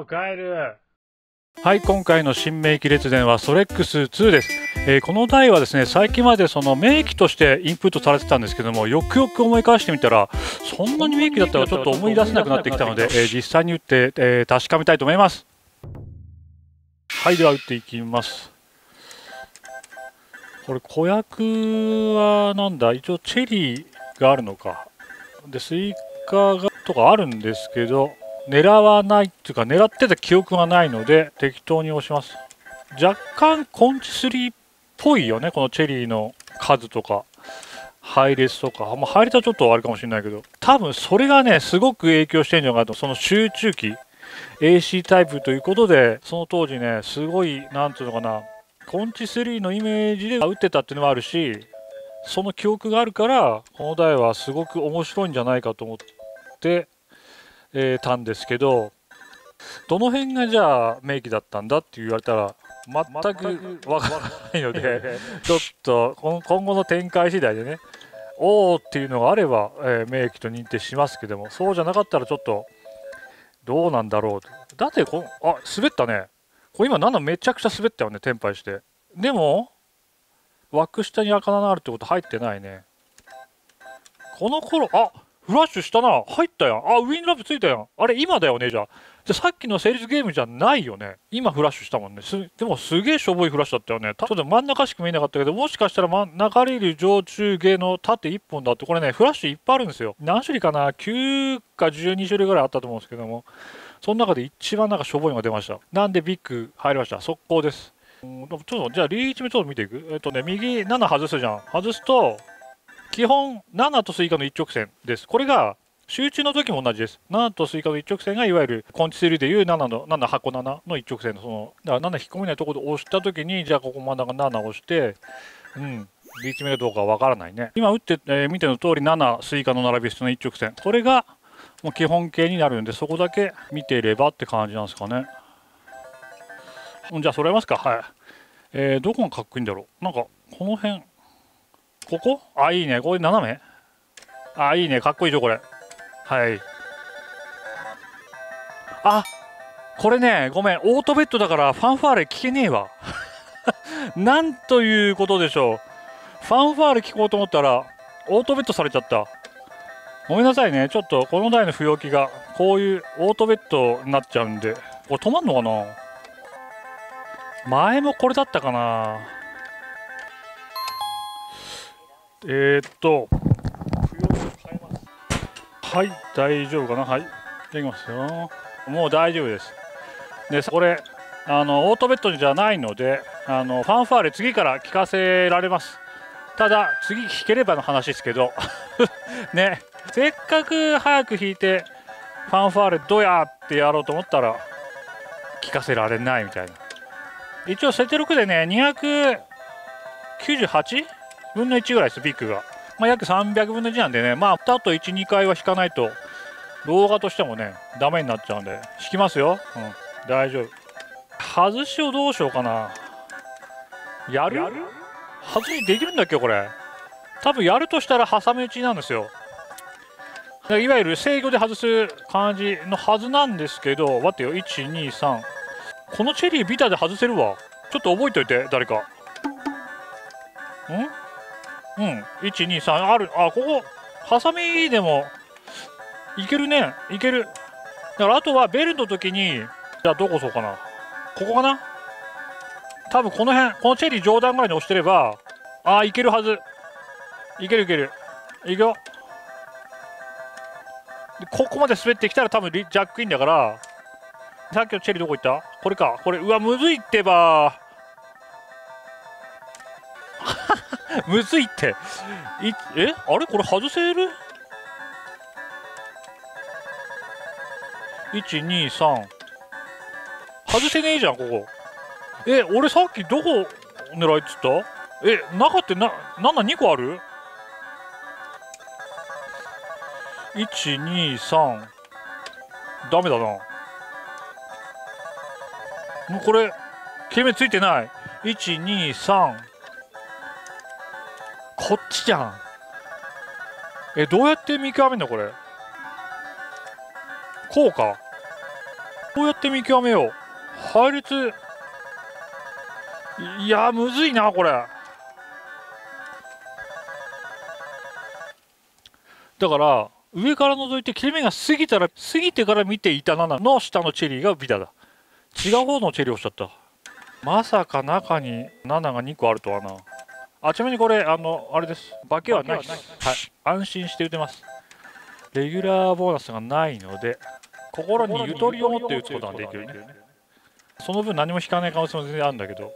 お帰る。はい今回の新名機列伝はソレックス2です、えー、この台はですね最近までその名機としてインプットされてたんですけどもよくよく思い返してみたらそんなに名機だったらちょっと思い出せなくなってきたので、えー、実際に打って、えー、確かめたいと思います。はいでは打っていきます。これ子役はなんだ？一応チェリーがあるのか。でスイカがとかあるんですけど狙わないっていうか狙ってた記憶がないので適当に押します。若干コンチスリーっぽいよねこのチェリーの数とか配列とか、まあ、配列はちょっとあるかもしれないけど。多分それがねすごく影響してるんじゃないかと。その集中機。AC タイプということでその当時ねすごい何ていうのかな。コンチ3のイメージで打ってたっていうのもあるしその記憶があるからこの台はすごく面白いんじゃないかと思ってえー、たんですけどどの辺がじゃあ名機だったんだって言われたら全くわからないので ちょっと今後の展開次第でねおおっていうのがあれば、えー、名機と認定しますけどもそうじゃなかったらちょっとどうなんだろうと。だってこあ滑ったね。これ今7めちゃくちゃ滑ったよねテンパイして。でも枠下に赤穴あるってこと入ってないね。この頃あフラッシュしたな。入ったやん。あウィンラブついたやん。あれ今だよねじゃあ。じゃさっきの成立ゲームじゃないよね。今フラッシュしたもんね。でもすげえしょぼいフラッシュだったよね。ちょっと真ん中しか見えなかったけどもしかしたら、ま、流れる常駐芸の縦1本だって。これねフラッシュいっぱいあるんですよ。何種類かな？9か12種類ぐらいあったと思うんですけども。その中で一番なんかしょぼいのが出ました。なんでビッグ入りました。速攻です。うんちょっとじゃあリーチ目ちょっと見ていく？えっとね右7外すじゃん。外すと基本7とスイカの一直線です。これが集中の時も同じです。7とスイカの一直線がいわゆるコンチセルでいう7の7箱7の一直線のそのだから7引っ込めないところで押した時にじゃあここ真ん中7押してうんリーチ目がどうかわからないね。今打って、えー、見ての通り7スイカの並び7の一直線これがもう基本形になるんでそこだけ見ていればって感じなんですかね。じゃあ揃えますかはい。えー、どこがかっこいいんだろうなんかこの辺ここ？あ、いいね。これ斜め？あ、いいね。かっこいいぞ、これ。はい。あ、これね、ごめん。オートベッドだからファンファーレ聞けねえわ。なんということでしょう。ファンファーレ聞こうと思ったら、オートベッドされちゃった。ごめんなさいね。ちょっとこの台の不要機が、こういうオートベッドになっちゃうんで。これ止まんのかな？前もこれだったかな？えー、っと、はい、大丈夫かな？はい、できますよ。もう大丈夫です。で、これ、あの、オートベットじゃないので、あの、ファンファーレ次から聞かせられます。ただ、次弾ければの話ですけど、ね、せっかく早く弾いて、ファンファーレどうやってやろうと思ったら、聞かせられないみたいな。一応、セテ6でね、298? 分の1ぐらいです、ビッグが。まあ、約300分の1なんでね、まあ、あと1、2回は引かないと、動画としてもね、ダメになっちゃうんで、引きますよ。うん、大丈夫。外しをどうしようかな。やる？外しできるんだっけ、これ。多分やるとしたら挟み撃ちなんですよ。いわゆる制御で外す感じのはずなんですけど、待ってよ、1、2、3。このチェリービタで外せるわ。ちょっと覚えといて、誰か。ん？うん。123ある。あここ。ハサミでも。いけるね。いける。だからあとはベルの時に。じゃあどこそうかな。ここかな。多分この辺。このチェリー上段ぐらいに押してれば。ああいけるはず。いけるいける。いくよ。ここまで滑ってきたら多分ジャックインだから。さっきのチェリーどこ行った？これか。これうわむずいってば。むずいって。いえ？あれ？これ外せる ?123 外せねえじゃんここ。え俺さっきどこ狙いっつった？え中ってな72個ある ?123 ダメだな。もうこれ切れ目ついてない。123こっちじゃん。えどうやって見極めんのこれ？こうか。こうやって見極めよう？配列。いやむずいなこれ。だから上から覗いて切れ目が過ぎたら過ぎてから見ていた7の下のチェリーがビタだ。違う方のチェリーをしちゃった。まさか中に7が2個あるとはな。あちなみにこれあのあれです。化けはないです。はい。安心して打てます。レギュラーボーナスがないので心にゆとりを持って打つことができるね。その分何も引かない可能性も全然あるんだけど。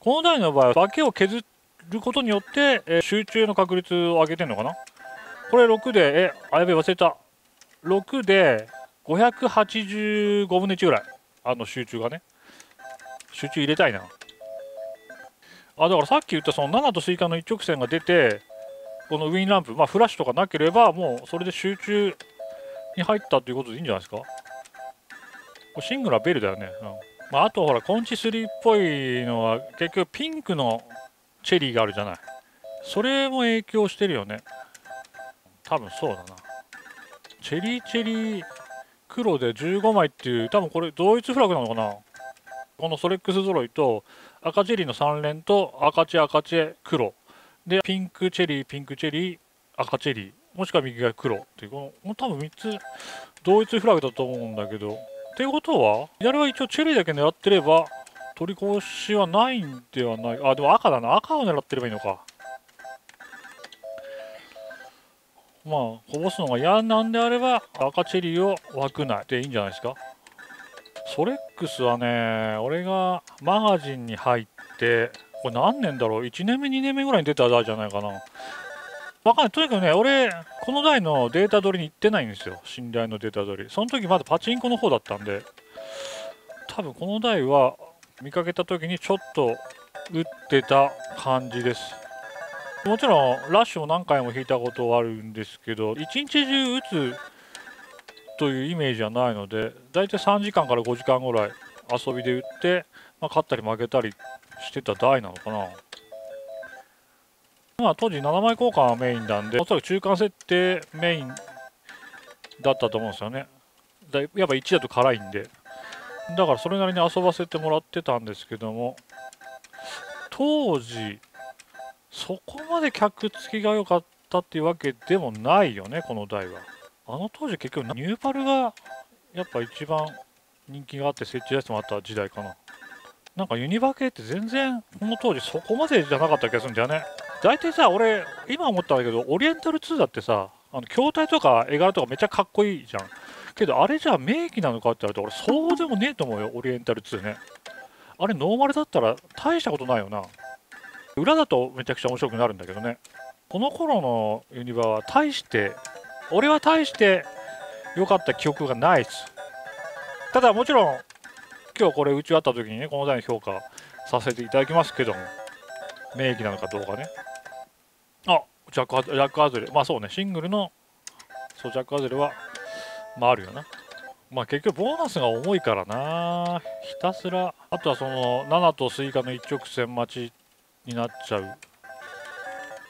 この台の場合は化けを削ることによって、えー、集中の確率を上げてんのかな？これ6でえあやべえ忘れた。6で585分の1ぐらい。あの集中がね。集中入れたいなあだからさっき言ったその7とスイカの一直線が出てこのウィンランプまあフラッシュとかなければもうそれで集中に入ったということでいいんじゃないですか？シングルはベルだよね、うん。まあ、あとほらコンチ3っぽいのは結局ピンクのチェリーがあるじゃない。それも影響してるよね。多分そうだな。チェリーチェリー黒で15枚っていう多分これ同一フラグなのかな？このソレックス揃いと赤チェリーの3連と赤チェ赤チェ黒。でピンクチェリーピンクチェリー赤チェリー。もしくは右が黒。っていうこの多分3つ同一フラグだと思うんだけど。ってことは左は一応チェリーだけ狙ってれば取り越しはないんではない。あでも赤だな。赤を狙ってればいいのか。まあこぼすのが嫌なんであれば赤チェリーを枠くないでいいんじゃないですか。ソレックスはね俺がマガジンに入ってこれ何年だろう？1年目2年目ぐらいに出た台じゃないかな。わかんない。とにかくね俺この台のデータ取りに行ってないんですよ。信頼のデータ取り。その時まだパチンコの方だったんで。多分この台は見かけた時にちょっと打ってた感じです。もちろんラッシュも何回も引いたことはあるんですけど一日中打つというイメージはないので大体3時間から5時間ぐらい遊びで打って、まあ、勝ったり負けたりしてた台なのかな。まあ当時7枚交換がメインなんでおそらく中間設定メインだったと思うんですよね。だやっぱ1だと辛いんで。だからそれなりに遊ばせてもらってたんですけども当時そこまで客付きが良かったっていうわけでもないよねこの台は。あの当時結局ニューパルがやっぱ一番人気があって設置出してもらった時代かな。なんかユニバ系って全然この当時そこまでじゃなかった気がするんだよね。大体さ俺今思ったんだけどオリエンタル2だってさあの筐体とか絵柄とかめっちゃかっこいいじゃん。けどあれじゃあ名義なのかって言われて俺そうでもねえと思うよオリエンタル2ね。あれノーマルだったら大したことないよな。裏だとめちゃくちゃ面白くなるんだけどね。この頃のユニバは大して俺は大して良かった記憶がないです。ただもちろん今日これ打ち終わった時にねこの台の評価させていただきますけども名義なのかどうかね。あジャックジャック外れまあそうねシングルのそうジャック外れはまああるよな。まあ結局ボーナスが重いからな。ひたすら。あとはその7とスイカの一直線待ちになっちゃう。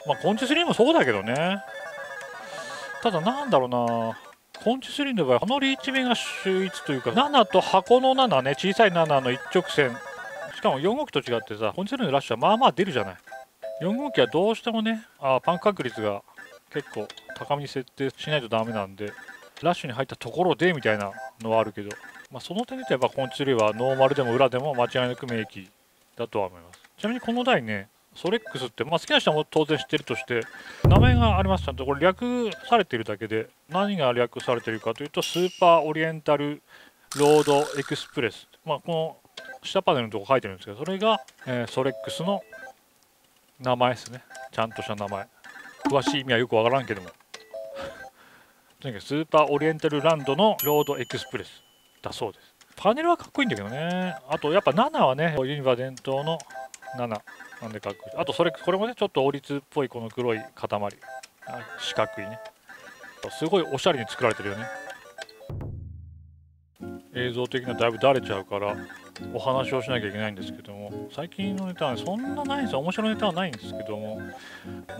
まあコンチ3もそうだけどね。ただなんだろうな。コンチ3の場合このリーチ目が秀逸というか7と箱の7ね。小さい7の一直線。しかも4号機と違ってさコンチ3のラッシュはまあまあ出るじゃない。4号機はどうしてもねあパンク確率が結構高めに設定しないとダメなんでラッシュに入ったところでみたいなのはあるけど、まあ、その点で言うとやっぱコンチ3はノーマルでも裏でも間違いなく名機だとは思います。ちなみにこの台ね、ソレックスって、まあ、好きな人も当然知ってるとして、名前があります。ちゃんとこれ略されているだけで、何が略されているかというと、スーパーオリエンタルロードエクスプレス。まあ、この下パネルのとこ書いてるんですけど、それが、えー、ソレックスの名前ですね。ちゃんとした名前。詳しい意味はよくわからんけども。とにかくスーパーオリエンタルランドのロードエクスプレスだそうです。パネルはかっこいいんだけどね。あとやっぱ7はね、ユニバ伝統の7なんでかっこいい。あとそれこれもねちょっと王立っぽいこの黒い塊。四角いね。すごいおしゃれに作られてるよね。映像的にはだいぶだれちゃうからお話をしなきゃいけないんですけども。最近のネタは、ね、そんなないんです。よ面白いネタはないんですけども。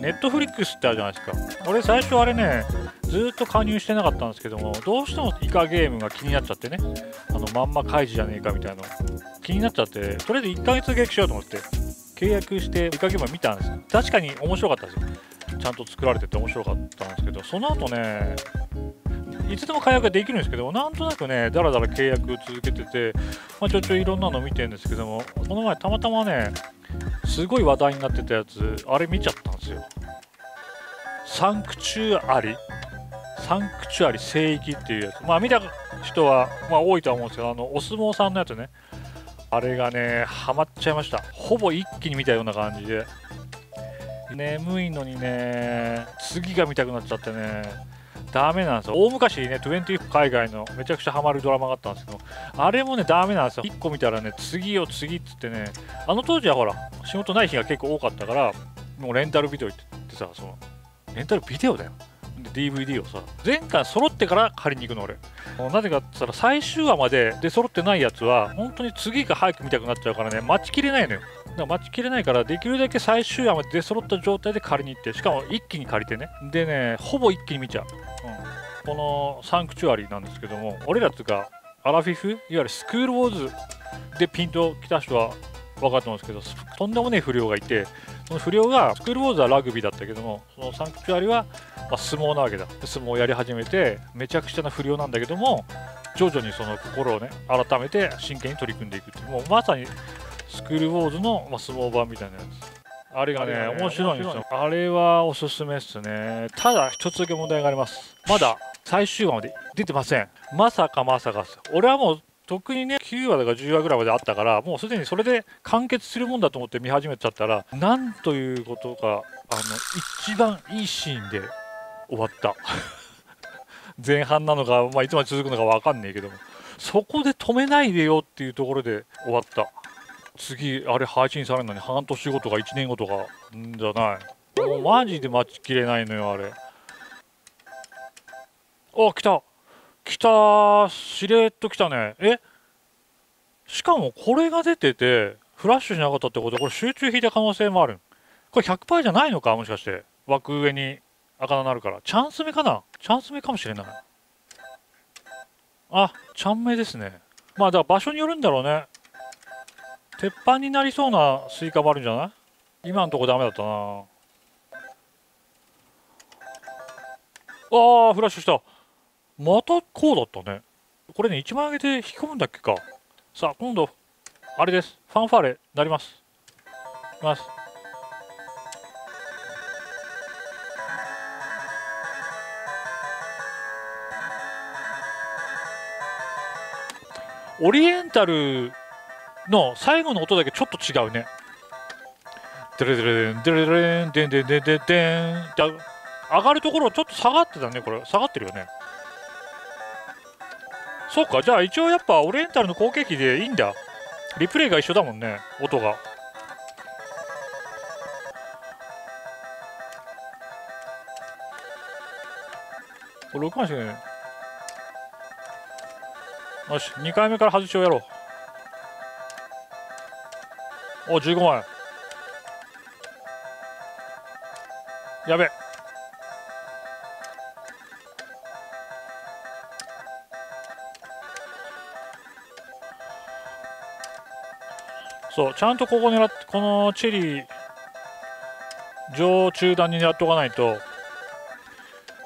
ネットフリックスってあるじゃないですか。俺最初あれねずっと加入してなかったんですけどもどうしてもイカゲームが気になっちゃってね。あのまんま開示じゃねえかみたいな気になっちゃってとりあえず1ヶ月契約しようと思って。契約してイカゲーム見たんです確かに面白かったですよ。ちゃんと作られてて面白かったんですけどその後ねいつでも解約ができるんですけどなんとなくねだらだら契約続けてて、まあ、ちょいちょいいろんなの見てるんですけどもこの前たまたまねすごい話題になってたやつあれ見ちゃったんですよ。サンクチュアリ。サンクチュアリ聖域っていうやつ。まあ見た人は、まあ、多いとは思うんですけどあのお相撲さんのやつね。あれがねハマっちゃいました。ほぼ一気に見たような感じで。眠いのにね次が見たくなっちゃってねダメなんですよ。大昔ね20海外のめちゃくちゃハマるドラマがあったんですけどあれもねダメなんですよ。1個見たらね次を次っつってねあの当時はほら仕事ない日が結構多かったからもうレンタルビデオ行ってさそのレンタルビデオだよ。DVD をさ前回揃ってから借りに行くの俺。なぜかって言ったら最終話までで揃ってないやつは本当に次が早く見たくなっちゃうからね待ちきれないのよ。だから待ちきれないからできるだけ最終話まで出揃った状態で借りに行ってしかも一気に借りてね。でねほぼ一気に見ちゃう、うん、このサンクチュアリーなんですけども俺らっていうかアラフィフいわゆるスクールウォーズでピンと来た人は分かってますけどとんでもねえ不良がいてその不良がスクールウォーズはラグビーだったけどもそのサンクチュアリは、まあ、相撲なわけだ相撲をやり始めてめちゃくちゃな不良なんだけども徐々にその心をね改めて真剣に取り組んでいくっていうもうまさにスクールウォーズの、まあ、相撲版みたいなやつあれがね、ね面白いんですよ。あれはおすすめっすね。ただ、一つだけ問題があります。まだ最終話まで出てません。まさかまさか俺はもう特にね9話とか10話ぐらいまであったからもうすでにそれで完結するもんだと思って見始めちゃったらなんということかあの一番いいシーンで終わった。前半なのか、まあ、いつまで続くのか分かんねえけども。そこで止めないでよっていうところで終わった。次あれ配信されるのに半年後とか1年後とかんじゃない。もうマジで待ちきれないのよあれ。あ来た。来たしれっと来たね。え？しかもこれが出ててフラッシュしなかったってことこれ集中引いた可能性もある。これ100%じゃないのか？もしかして。枠上に赤なるから。チャンス目かな？チャンス目かもしれない。あチャン目ですね。まあだから場所によるんだろうね。鉄板になりそうなスイカもあるんじゃない？今のとこダメだったな。ああフラッシュした。またこうだったね。これね1万上げて引き込むんだっけか。さあ今度あれです。ファンファーレなります。いきます。オリエンタルの最後の音だけちょっと違うね。デレデレデレデレンデンデンデンデンデン上がるところちょっと下がってたねこれ。下がってるよね。そうかじゃあ一応やっぱオリエンタルの後継機でいいんだ。リプレイが一緒だもんね音が。これ録音してねよし2回目から外しをやろう。お15万。やべ。そうちゃんとここ狙ってこのチェリー上中段に狙っておかないと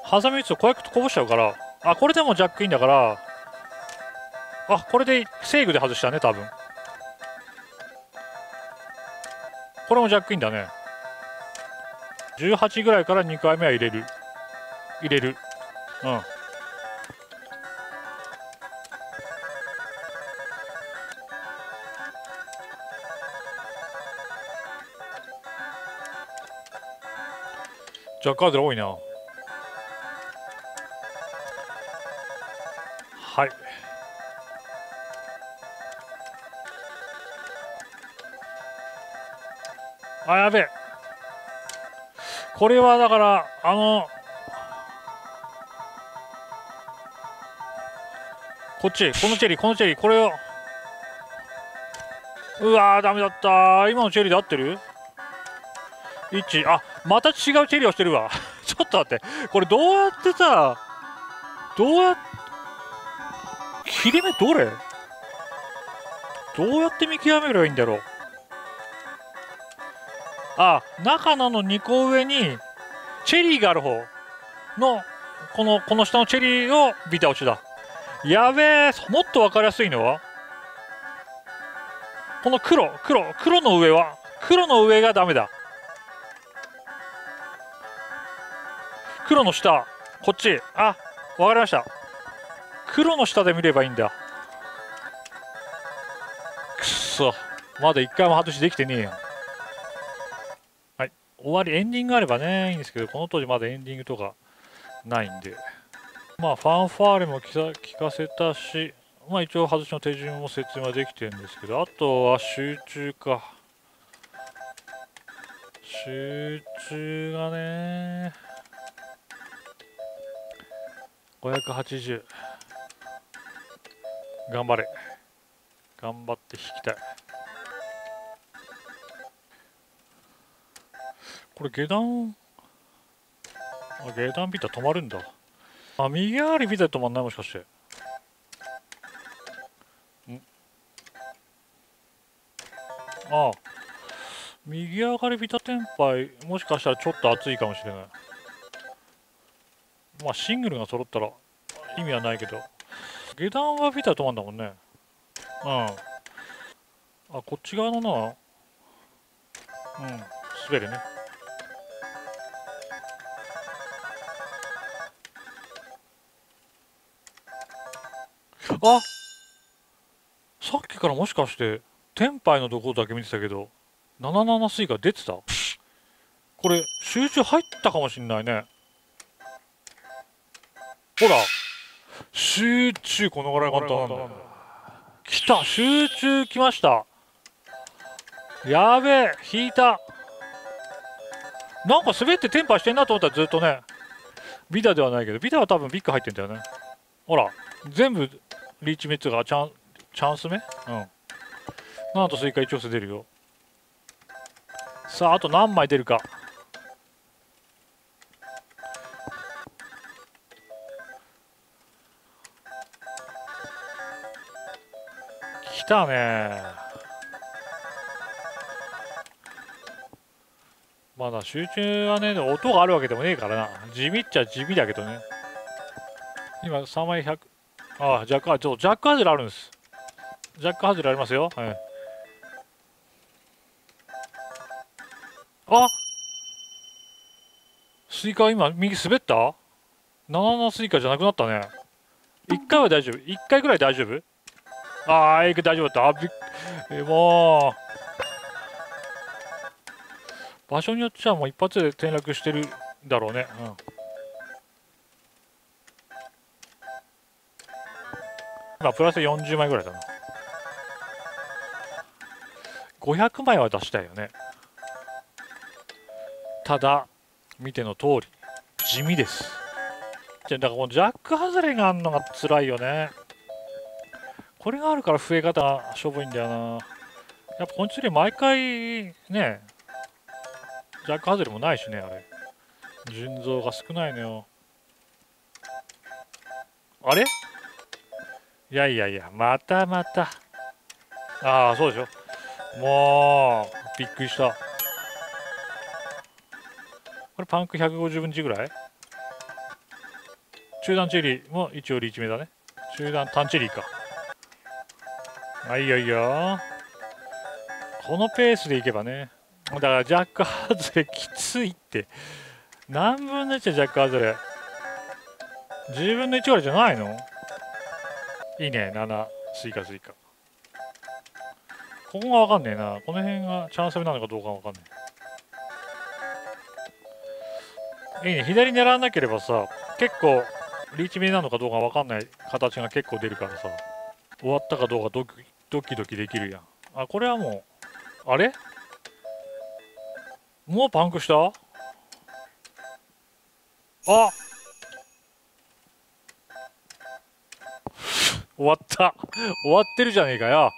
ハサミ打つとこうやってこぼしちゃうからあこれでもジャックインだからあこれでセーグで外したね多分。これもジャックインだね。18ぐらいから2回目は入れる。入れる。うん。ジャッカードル多いな。はい。あ、やべえ。これはだから、あの、こっち、このチェリー、このチェリー、これを、うわーダメだった今のチェリーで合ってる？?1 あまた違うチェリーをしてるわ。ちょっと待って。これどうやってさどうやって切れ目どれ？どうやって見極めればいいんだろう？あ中野の2個上にチェリーがある方。のこのこの下のチェリーをビタ落ちだ。やべえもっと分かりやすいのは？この黒黒黒の上は黒の上がダメだ。黒の下。こっち。あわかりました。黒の下で見ればいいんだ。くそ。まだ一回も外しできてねえやんはい。終わりエンディングあればね。いいんですけどこの当時まだエンディングとかないんで。まあファンファーレも聞かせたしまあ一応外しの手順も説明はできてるんですけどあとは集中か。集中がね。580頑張れ。頑張って引きたい。これ下段あ下段ビタ止まるんだ。あ右上がりビタ止まんないもしかして。ん？ああ右上がりビタテンパイ。もしかしたらちょっと熱いかもしれない。まあシングルが揃ったら意味はないけど。下段はビタ止まんだもんね。うん。あこっち側のな。うん。滑るね。あさっきからもしかしてテンパイのところだけ見てたけど77スイカ出てた？これ集中入ったかもしんないね。ほら。集中このぐらい簡単なんだ来た。集中来ました。やべえ。引いた。なんか滑ってテンパしてんなと思ったらずっとね。ビダではないけどビダは多分ビッグ入ってんだよね。ほら。全部リーチメッツがチャンチャンス目？うん。なんとスイカ1オス出るよ。さああと何枚出るかたね。まだ集中はね音があるわけでもねえからな。地味っちゃ地味だけどね。今3枚100ああジャックちょジャックハズレあるんです。ジャックハズレありますよ。はい。あスイカ今右滑った？77スイカじゃなくなったね。1回は大丈夫。1回ぐらい大丈夫？ああ、大丈夫だった。びっえもう、場所によっちゃもう一発で転落してるだろうね。うん。今、プラス40枚ぐらいだな。500枚は出したいよね。ただ、見ての通り、地味です。じゃだからこのジャック外れがあるのが辛いよね。これがあるから増え方がしょぼいんだよな。やっぱこのツリー毎回ねジャック外れもないしねあれ。腎臓が少ないのよ。あれ？いやいやいやまたまた。ああそうでしょ。もうびっくりした。これパンク150分の1ぐらい？中段チェリーも一応リーチ目だね。中段タンチェリーか。はいいよいいよ。このペースでいけばね。だからジャック外れきついって。何分の1はジャック外れ10分の1ぐらいじゃないの？いいね。7スイカスイカここがわかんねえな。この辺がチャンス目なのかどうかわかんねえ。いいね。左狙わなければさ結構リーチ目なのかどうかわかんない形が結構出るからさ。終わったかどうかドキドキドキできるやん。あこれはもうあれ？もうパンクした？あ！終わった。終わってるじゃねえかよ。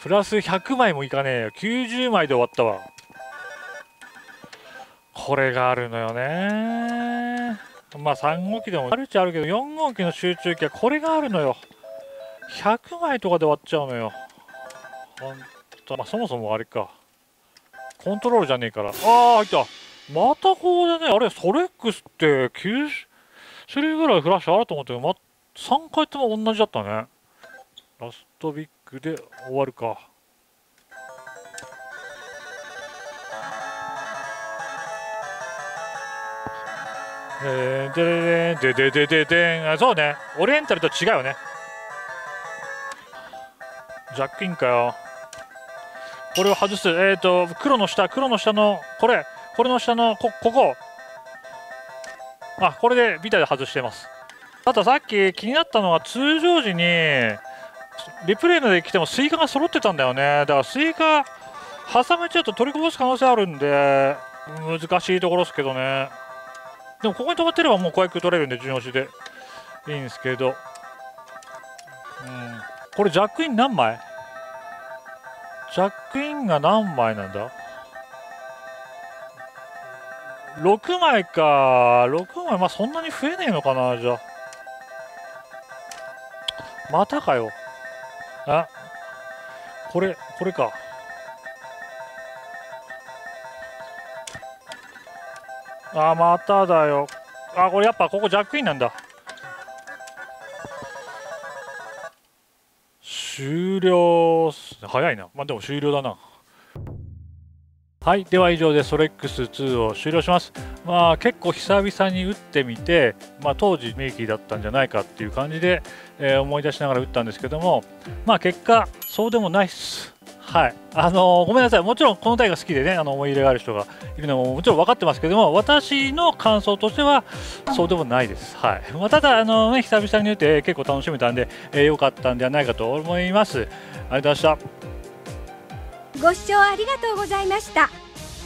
プラス100枚もいかねえよ。90枚で終わったわ。これがあるのよね。まあ3号機でもあるっちゃあるけど4号機の集中機はこれがあるのよ。100枚とかで終わっちゃうのよ。ほんと。まあそもそもあれか。コントロールじゃねえから。ああ入った。またこうでねあれソレックスって9種類ぐらいフラッシュあると思ったけど、ま、3回とも同じだったね。ラストビッグで終わるか。えー、ででででででであそうね。オリエンタルと違うよね。ジャックインかよ。これを外す。えっ、ー、と黒の下黒の下のこれ。これの下のこここ。あこれでビタで外してます。あとさっき気になったのは通常時にリプレイまで来てもスイカが揃ってたんだよね。だからスイカ挟めちゃうと取りこぼす可能性あるんで難しいところですけどね。でもここに止まってればもう小役取れるんで順押しで。いいんですけど、うん、これジャックイン何枚？ジャックインが何枚なんだ？6枚か。6枚まあそんなに増えねえのかなじゃあ。またかよ。あこれこれか。あまただよ。あこれやっぱここジャックインなんだ。終了早いな。まあでも終了だな。はい。では以上でソレックス2を終了します。まあ結構久々に打ってみて、まあ、当時メイキーだったんじゃないかっていう感じで、えー、思い出しながら打ったんですけどもまあ結果そうでもないっす。はい。あのー、ごめんなさい。もちろんこの台が好きでねあの思い入れがある人がいるのももちろん分かってますけども私の感想としてはそうでもないです。はい、まあ、ただあのー、ね久々に打って結構楽しめたんで良、えー、かったんではないかと思います。ありがとうございました。ご視聴ありがとうございました。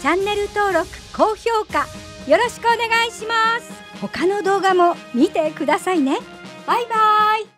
チャンネル登録高評価よろしくお願いします。他の動画も見てくださいね。バイバイ